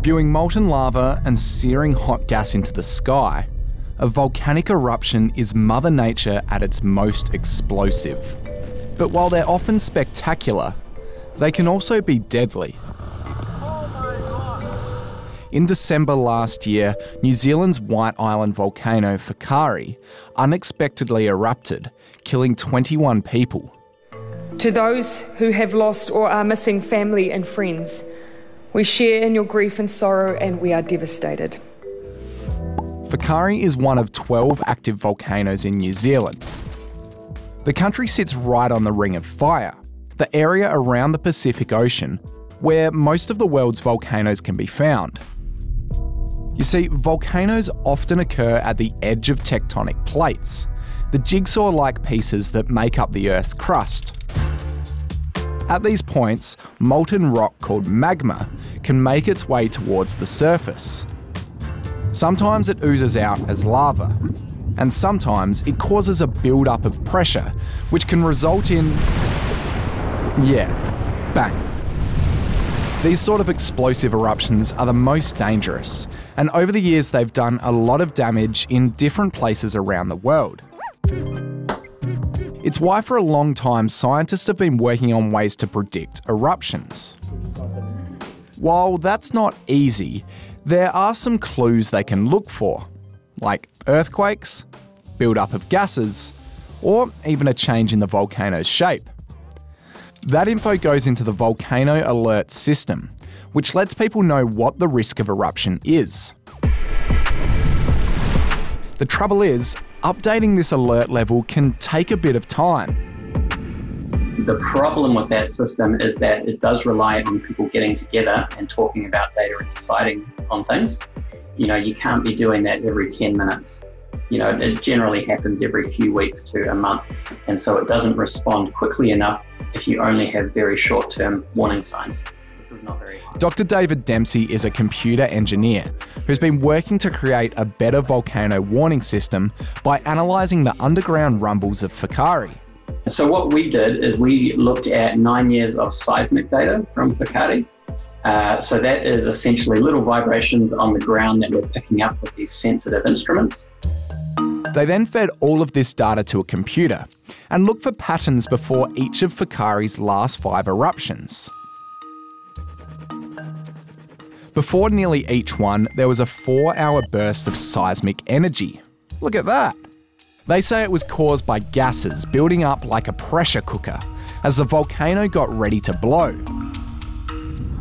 Spewing molten lava and searing hot gas into the sky, a volcanic eruption is Mother Nature at its most explosive. But while they're often spectacular, they can also be deadly. In December last year, New Zealand's White Island volcano Whakaari unexpectedly erupted, killing 21 people. To those who have lost or are missing family and friends, we share in your grief and sorrow and we are devastated. Whakaari is one of 12 active volcanoes in New Zealand. The country sits right on the Ring of Fire, the area around the Pacific Ocean where most of the world's volcanoes can be found. You see, volcanoes often occur at the edge of tectonic plates, the jigsaw like pieces that make up the Earth's crust. At these points, molten rock called magma can make its way towards the surface. Sometimes it oozes out as lava, and sometimes it causes a build-up of pressure, which can result in. Yeah, bang. These sort of explosive eruptions are the most dangerous, and over the years they've done a lot of damage in different places around the world. It's why, for a long time, scientists have been working on ways to predict eruptions. While that's not easy, there are some clues they can look for, like earthquakes, build-up of gases, or even a change in the volcano's shape. That info goes into the Volcano Alert system, which lets people know what the risk of eruption is. The trouble is, updating this alert level can take a bit of time. The problem with that system is that it does rely on people getting together and talking about data and deciding on things. You know, you can't be doing that every 10 minutes. You know, it generally happens every few weeks to a month. And so it doesn't respond quickly enough if you only have very short term warning signs. This is not very high. Dr. David Dempsey is a computer engineer who's been working to create a better volcano warning system by analysing the underground rumbles of Whakaari. So what we did is we looked at nine years of seismic data from Whakaari. Uh, so that is essentially little vibrations on the ground that we're picking up with these sensitive instruments. They then fed all of this data to a computer and looked for patterns before each of Whakaari's last five eruptions. Before nearly each one, there was a four hour burst of seismic energy. Look at that. They say it was caused by gases building up like a pressure cooker as the volcano got ready to blow.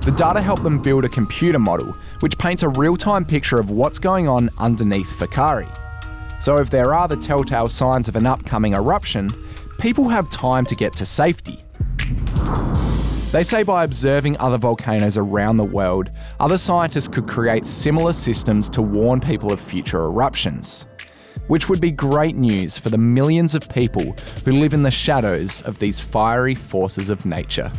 The data helped them build a computer model which paints a real time picture of what's going on underneath Whakaari. So, if there are the telltale signs of an upcoming eruption, people have time to get to safety. They say by observing other volcanoes around the world, other scientists could create similar systems to warn people of future eruptions. Which would be great news for the millions of people who live in the shadows of these fiery forces of nature.